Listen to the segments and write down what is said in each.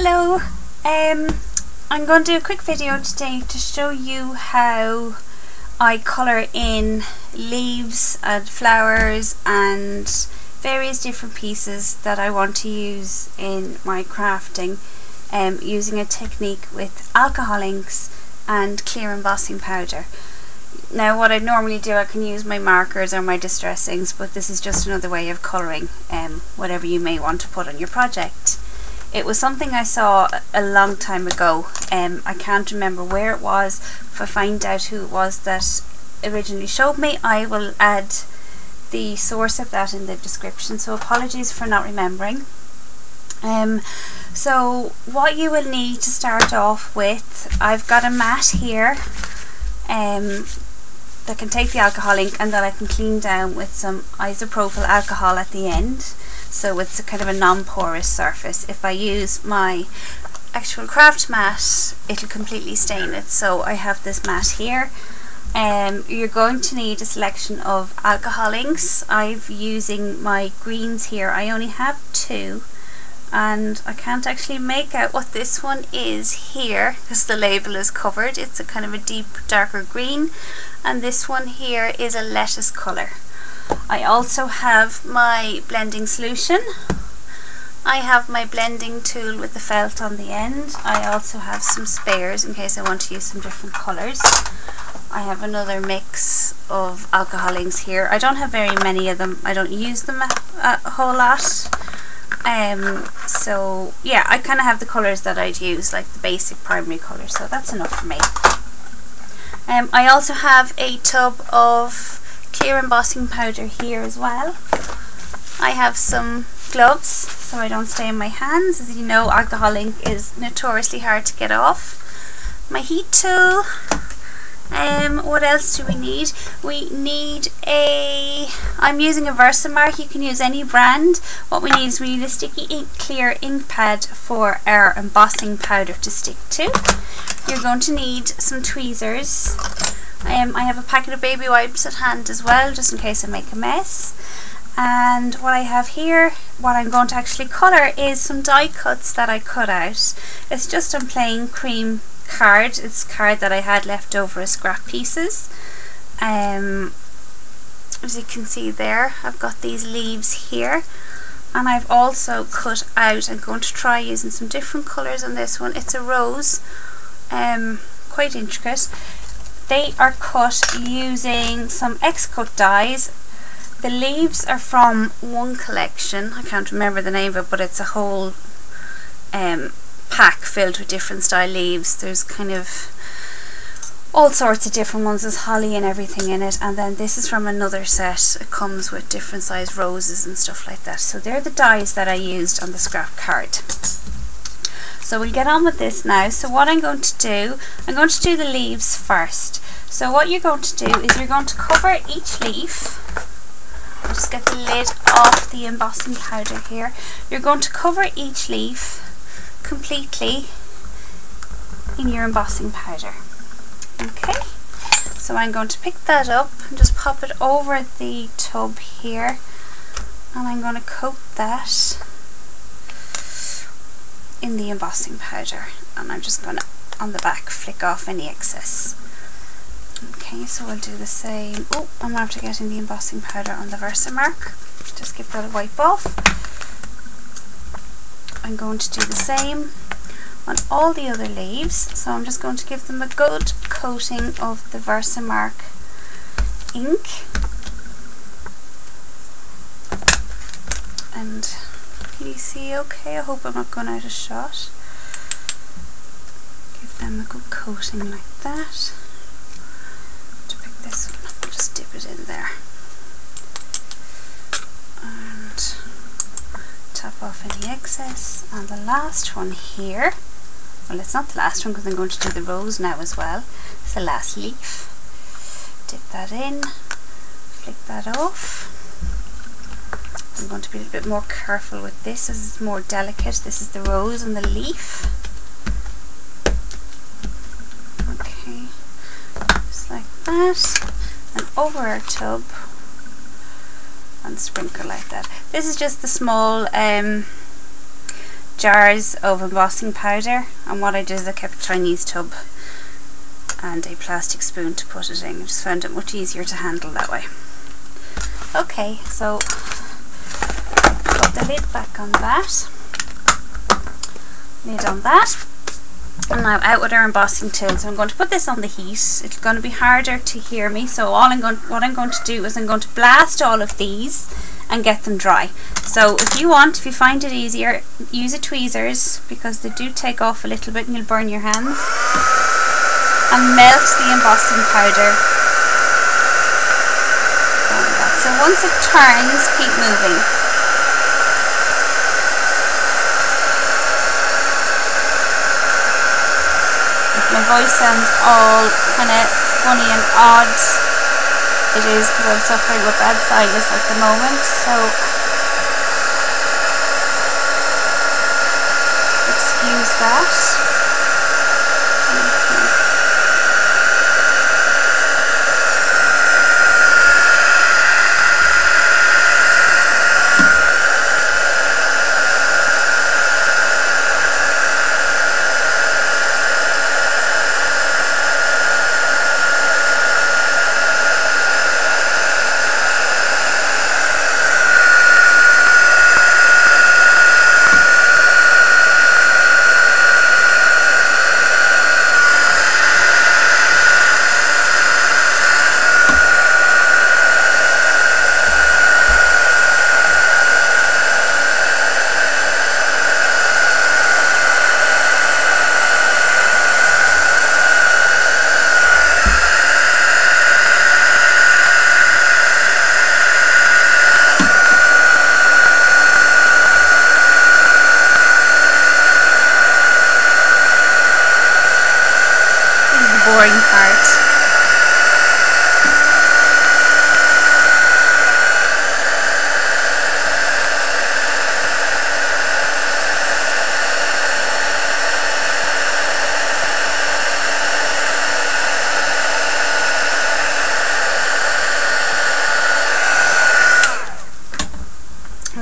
Hello, um, I'm going to do a quick video today to show you how I colour in leaves and flowers and various different pieces that I want to use in my crafting um, using a technique with alcohol inks and clear embossing powder. Now what I normally do, I can use my markers or my distress inks, but this is just another way of colouring um, whatever you may want to put on your project. It was something I saw a long time ago. Um, I can't remember where it was. If I find out who it was that originally showed me, I will add the source of that in the description. So apologies for not remembering. Um, so what you will need to start off with, I've got a mat here. Um, that can take the alcohol ink and that I can clean down with some isopropyl alcohol at the end so it's a kind of a non-porous surface if I use my actual craft mat it'll completely stain it. So I have this mat here. Um, you're going to need a selection of alcohol inks. I'm using my greens here. I only have two and I can't actually make out what this one is here because the label is covered. It's a kind of a deep darker green and this one here is a lettuce colour I also have my blending solution. I have my blending tool with the felt on the end. I also have some spares in case I want to use some different colours I have another mix of alcohol inks here. I don't have very many of them. I don't use them a, a whole lot. Um, so yeah I kind of have the colours that I'd use like the basic primary colours so that's enough for me. Um, I also have a tub of clear embossing powder here as well I have some gloves so I don't stain my hands as you know alcohol ink is notoriously hard to get off my heat tool um, what else do we need? We need a, I'm using a Versamark, you can use any brand. What we need is we need a sticky ink clear ink pad for our embossing powder to stick to. You're going to need some tweezers. Um, I have a packet of baby wipes at hand as well, just in case I make a mess. And what I have here, what I'm going to actually colour is some die cuts that I cut out. It's just on plain cream card. It's card that I had left over as scrap pieces. Um, as you can see there, I've got these leaves here. And I've also cut out, I'm going to try using some different colours on this one. It's a rose, um, quite intricate. They are cut using some X-cut dies. The leaves are from one collection. I can't remember the name of it, but it's a whole um, pack filled with different style leaves. There's kind of all sorts of different ones. There's holly and everything in it. And then this is from another set. It comes with different size roses and stuff like that. So they're the dies that I used on the scrap card. So we'll get on with this now. So what I'm going to do, I'm going to do the leaves first. So what you're going to do is you're going to cover each leaf. I'll just get the lid off the embossing powder here. You're going to cover each leaf completely in your embossing powder. Okay, so I'm going to pick that up and just pop it over the tub here and I'm going to coat that in the embossing powder and I'm just going to on the back flick off any excess. Okay, so we'll do the same. Oh, I'm after getting the embossing powder on the Versamark. Just give that a wipe off. I'm going to do the same on all the other leaves so I'm just going to give them a good coating of the Versamark ink and see okay? I hope I'm not going out of shot. Give them a good coating like that. To pick this one up just dip it in there. And tap off any excess. And the last one here. Well it's not the last one because I'm going to do the rose now as well. It's the last leaf. Dip that in. Flick that off I'm going to be a little bit more careful with this as it's more delicate this is the rose and the leaf okay just like that and over our tub and sprinkle like that. This is just the small um, jars of embossing powder and what I did is I kept a Chinese tub and a plastic spoon to put it in. I just found it much easier to handle that way. Okay, so the lid back on that. Lid on that. And now out with our embossing tool. So I'm going to put this on the heat. It's going to be harder to hear me. So all I'm going, what I'm going to do is I'm going to blast all of these and get them dry. So if you want, if you find it easier, use a tweezers because they do take off a little bit and you'll burn your hands. And melt the embossing powder. So once it turns, keep moving. Voice sounds all kind of funny and odd, it is because I'm suffering with bad sinus at the moment so excuse that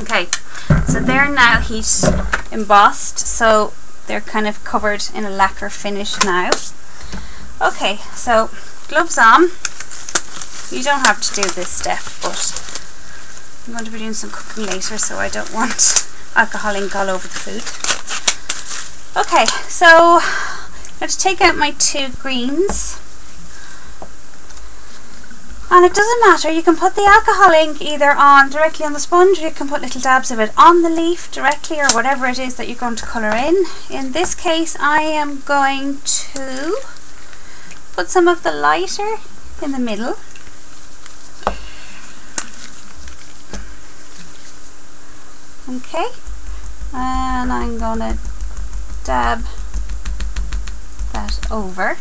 Okay, so embossed, so they're kind of covered in a lacquer finish now. Okay, so gloves on. You don't have to do this step, but I'm going to be doing some cooking later, so I don't want alcohol ink all over the food. Okay, so let's take out my two greens. And it doesn't matter, you can put the alcohol ink either on directly on the sponge or you can put little dabs of it on the leaf directly or whatever it is that you're going to colour in. In this case I am going to put some of the lighter in the middle. Okay, and I'm going to dab that over,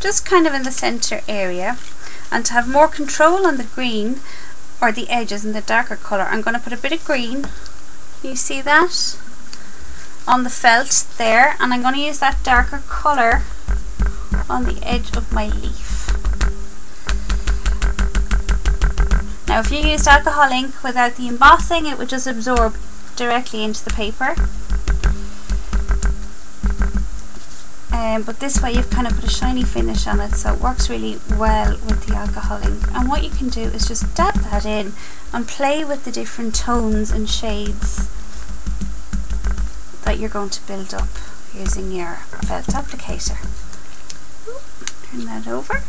just kind of in the centre area and to have more control on the green or the edges in the darker colour. I'm going to put a bit of green. You see that? On the felt there and I'm going to use that darker colour on the edge of my leaf. Now if you used alcohol ink without the embossing it would just absorb directly into the paper um, but this way you've kind of put a shiny finish on it so it works really well with the alcohol ink and what you can do is just dab that in and play with the different tones and shades that you're going to build up using your felt applicator. Turn that over.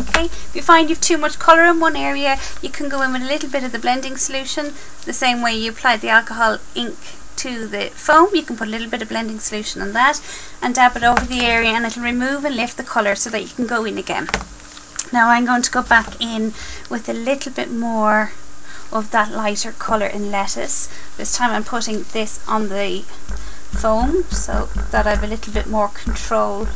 Okay. If you find you've too much colour in one area you can go in with a little bit of the blending solution the same way you applied the alcohol ink to the foam. You can put a little bit of blending solution on that and dab it over the area and it'll remove and lift the colour so that you can go in again. Now I'm going to go back in with a little bit more of that lighter colour in lettuce. This time I'm putting this on the foam so that I have a little bit more control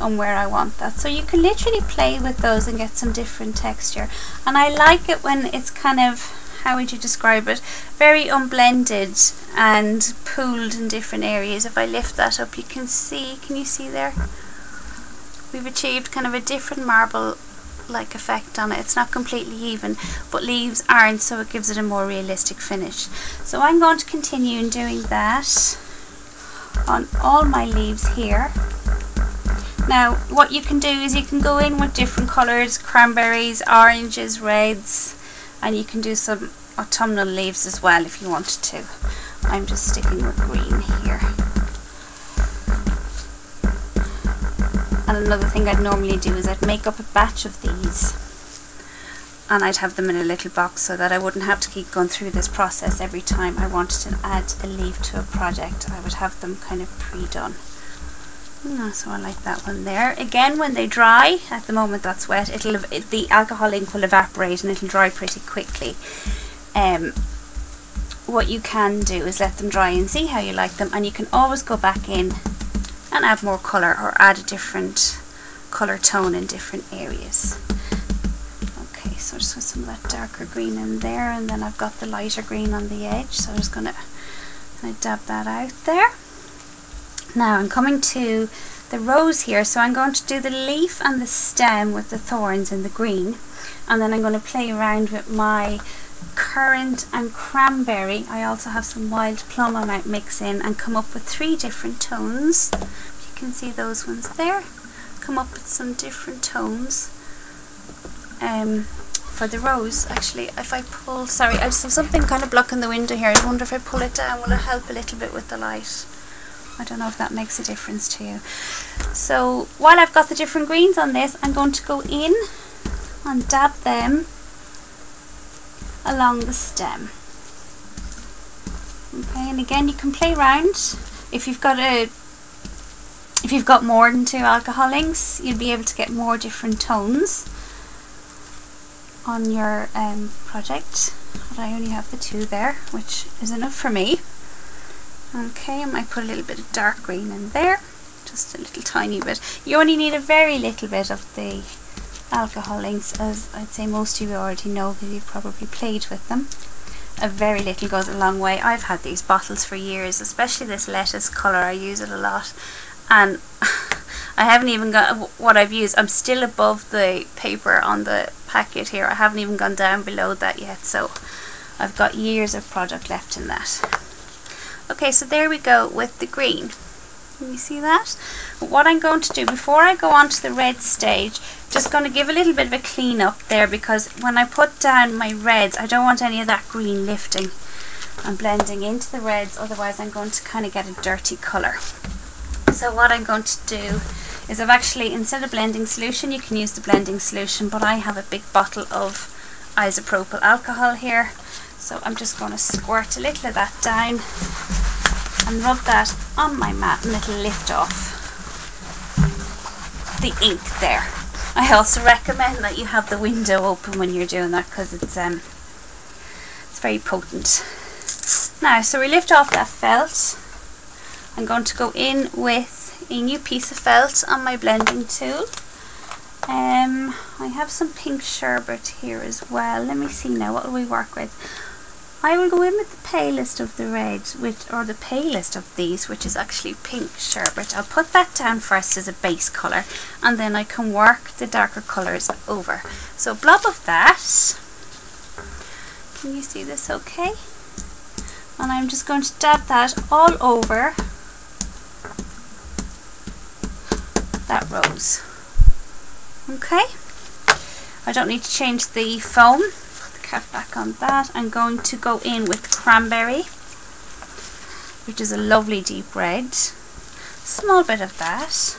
on where I want that. So you can literally play with those and get some different texture. And I like it when it's kind of how would you describe it? Very unblended and pooled in different areas. If I lift that up, you can see, can you see there? We've achieved kind of a different marble like effect on it. It's not completely even, but leaves aren't, so it gives it a more realistic finish. So I'm going to continue in doing that. on all my leaves here. Now what you can do is you can go in with different colours, cranberries, oranges, reds and you can do some autumnal leaves as well if you wanted to. I'm just sticking with green here. And another thing I'd normally do is I'd make up a batch of these and I'd have them in a little box so that I wouldn't have to keep going through this process every time I wanted to add a leaf to a project. I would have them kind of pre-done. Mm, so I like that one there. Again, when they dry, at the moment that's wet, it'll it, the alcohol ink will evaporate and it'll dry pretty quickly. Um, what you can do is let them dry and see how you like them and you can always go back in and add more colour or add a different colour tone in different areas. Okay, so just put some of that darker green in there and then I've got the lighter green on the edge so I'm just going to dab that out there. Now I'm coming to the rose here so I'm going to do the leaf and the stem with the thorns in the green and then I'm going to play around with my currant and cranberry. I also have some wild plum I might mix in and come up with three different tones. You can see those ones there. Come up with some different tones. Um, for the rose actually if I pull sorry I just have something kind of blocking the window here I wonder if I pull it down will it help a little bit with the light I don't know if that makes a difference to you so while I've got the different greens on this I'm going to go in and dab them along the stem. Okay, and again you can play around. If you've got a if you've got more than two alcohol inks, you'll be able to get more different tones on your um, project. But I only have the two there, which is enough for me. Okay, I might put a little bit of dark green in there, just a little tiny bit. You only need a very little bit of the alcohol inks as I'd say most of you already know because you've probably played with them. A very little goes a long way. I've had these bottles for years, especially this lettuce colour. I use it a lot and I haven't even got what I've used. I'm still above the paper on the packet here. I haven't even gone down below that yet so I've got years of product left in that. Okay so there we go with the green. Can you see that? what I'm going to do before I go on to the red stage, just going to give a little bit of a clean up there because when I put down my reds, I don't want any of that green lifting and blending into the reds, otherwise I'm going to kind of get a dirty colour. So what I'm going to do is I've actually, instead of blending solution, you can use the blending solution, but I have a big bottle of isopropyl alcohol here. So I'm just going to squirt a little of that down and rub that on my mat and it'll lift off the ink there. I also recommend that you have the window open when you're doing that because it's um it's very potent. Now, so we lift off that felt. I'm going to go in with a new piece of felt on my blending tool. Um, I have some pink sherbet here as well. Let me see now, what will we work with? I will go in with the palest of the red, which, or the palest of these, which is actually pink sherbet. I'll put that down first as a base colour, and then I can work the darker colours over. So a blob of that. Can you see this okay? And I'm just going to dab that all over that rose. Okay? I don't need to change the foam cap back on that. I'm going to go in with cranberry, which is a lovely deep red. Small bit of that.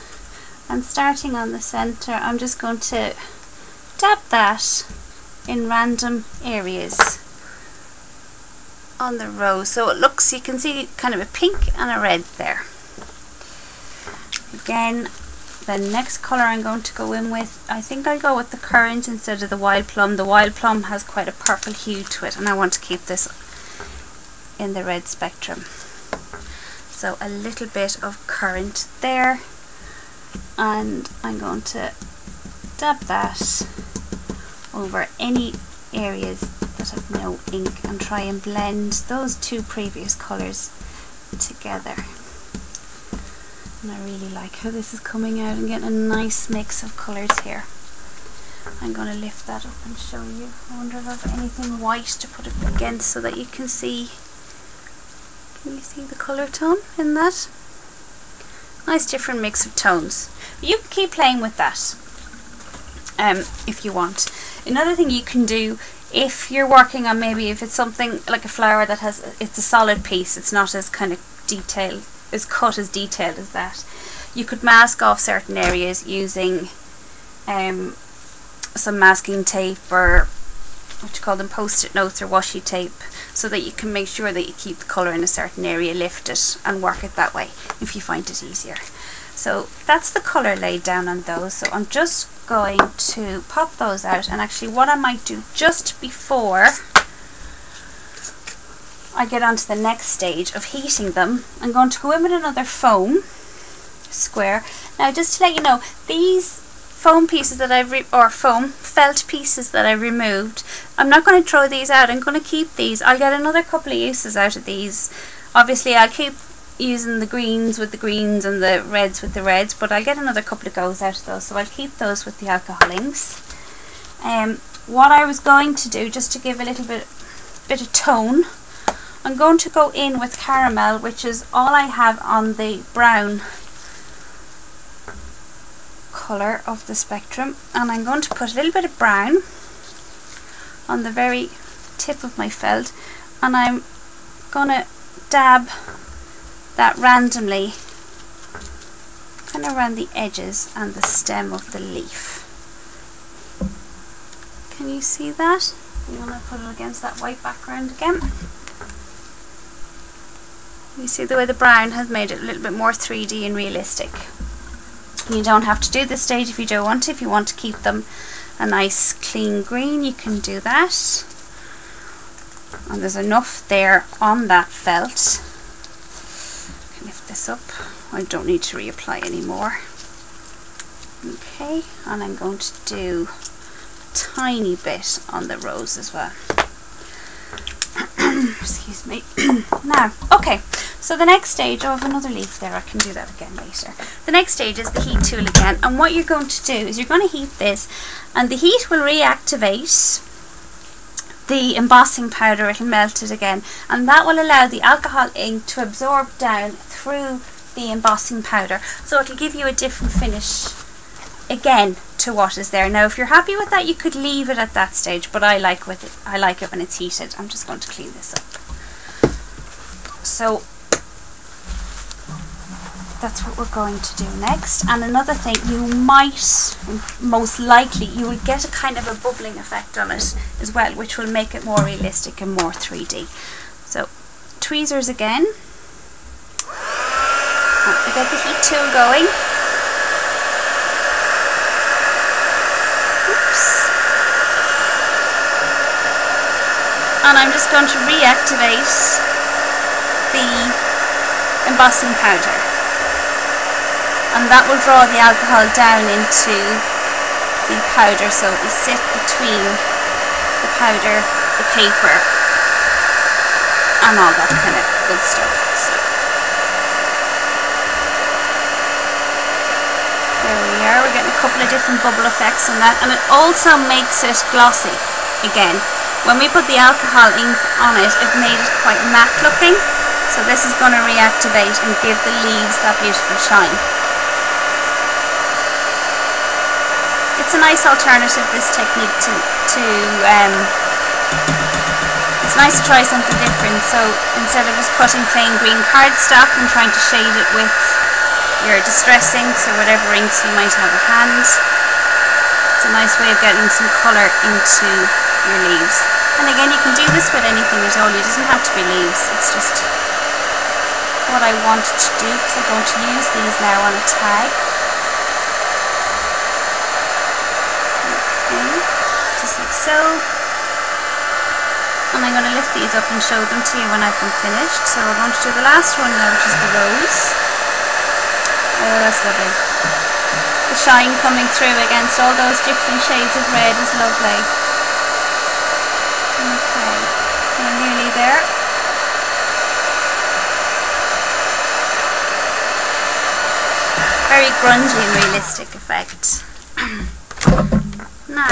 And starting on the centre, I'm just going to dab that in random areas on the rose. So it looks, you can see kind of a pink and a red there. Again, the next colour I'm going to go in with, I think I'll go with the currant instead of the wild plum. The wild plum has quite a purple hue to it and I want to keep this in the red spectrum. So a little bit of currant there and I'm going to dab that over any areas that have no ink and try and blend those two previous colours together and I really like how this is coming out and getting a nice mix of colours here. I'm going to lift that up and show you. I wonder if I have anything white to put it against so that you can see can you see the colour tone in that? Nice different mix of tones. You can keep playing with that um, if you want. Another thing you can do if you're working on maybe if it's something like a flower that has it's a solid piece it's not as kind of detailed as cut as detailed as that. You could mask off certain areas using um, some masking tape or what you call them post-it notes or washi tape so that you can make sure that you keep the colour in a certain area lift it and work it that way if you find it easier. So that's the colour laid down on those. So I'm just going to pop those out and actually what I might do just before I get on to the next stage of heating them I'm going to go in with another foam square. Now just to let you know these foam pieces that I've or foam felt pieces that I removed I'm not going to throw these out. I'm going to keep these. I'll get another couple of uses out of these. Obviously I'll keep using the greens with the greens and the reds with the reds but I'll get another couple of goes out of those. So I'll keep those with the alcohol inks. Um, what I was going to do just to give a little bit bit of tone I'm going to go in with caramel which is all I have on the brown colour of the spectrum and I'm going to put a little bit of brown on the very tip of my felt and I'm gonna dab that randomly kind of around the edges and the stem of the leaf. Can you see that? I'm going to put it against that white background again. You see the way the brown has made it a little bit more 3D and realistic. You don't have to do this stage if you don't want to. If you want to keep them a nice clean green, you can do that. And there's enough there on that felt I can Lift this up. I don't need to reapply anymore. Okay, and I'm going to do a tiny bit on the rose as well. Excuse me. now, okay, so the next stage, oh, I have another leaf there, I can do that again later. The next stage is the heat tool again, and what you're going to do is you're going to heat this, and the heat will reactivate the embossing powder, it'll melt it again, and that will allow the alcohol ink to absorb down through the embossing powder. So it'll give you a different finish again to what is there. Now if you're happy with that you could leave it at that stage but I like with it I like it when it's heated. I'm just going to clean this up. So that's what we're going to do next and another thing you might most likely you will get a kind of a bubbling effect on it as well which will make it more realistic and more 3D so tweezers again I got the heat tool going. Oops. And I'm just going to reactivate the embossing powder. And that will draw the alcohol down into the powder so it will sit between the powder, the paper and all that kind of good stuff. So there we're we're getting a couple of different bubble effects on that and it also makes it glossy again when we put the alcohol ink on it it made it quite matte looking so this is going to reactivate and give the leaves that beautiful shine it's a nice alternative this technique to, to um, it's nice to try something different so instead of just putting plain green cardstock and trying to shade it with your distress inks or whatever inks you might have at hand. It's a nice way of getting some colour into your leaves. And again, you can do this with anything at all. It doesn't have to be leaves. It's just what I wanted to do because I'm going to use these now on a tag. Okay, just like And I'm going to lift these up and show them to you when I've been finished. So we're going to do the last one now, which is the rose. Oh, that's lovely. The shine coming through against all those different shades of red is lovely. Okay, we're nearly there. Very grungy and realistic effect. now,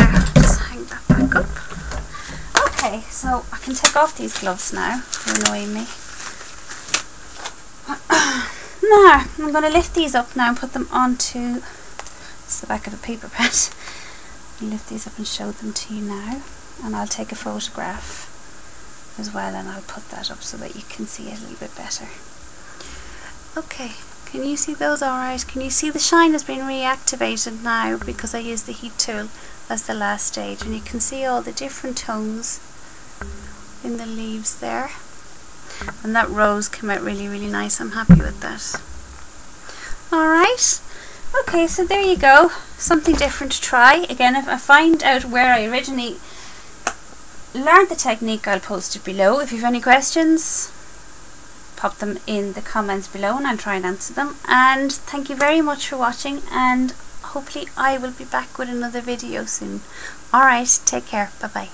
hang that back Okay, so I can take off these gloves now. They're annoying me. Now, I'm going to lift these up now and put them onto the back of a paper pad. Lift these up and show them to you now. And I'll take a photograph as well and I'll put that up so that you can see it a little bit better. Okay, can you see those alright? Can you see the shine has been reactivated now because I used the heat tool as the last stage and you can see all the different tones in the leaves there. And that rose came out really really nice. I'm happy with that. Alright okay so there you go. Something different to try. Again if I find out where I originally learned the technique I'll post it below. If you have any questions pop them in the comments below and I'll try and answer them. And thank you very much for watching and hopefully I will be back with another video soon. Alright take care. Bye bye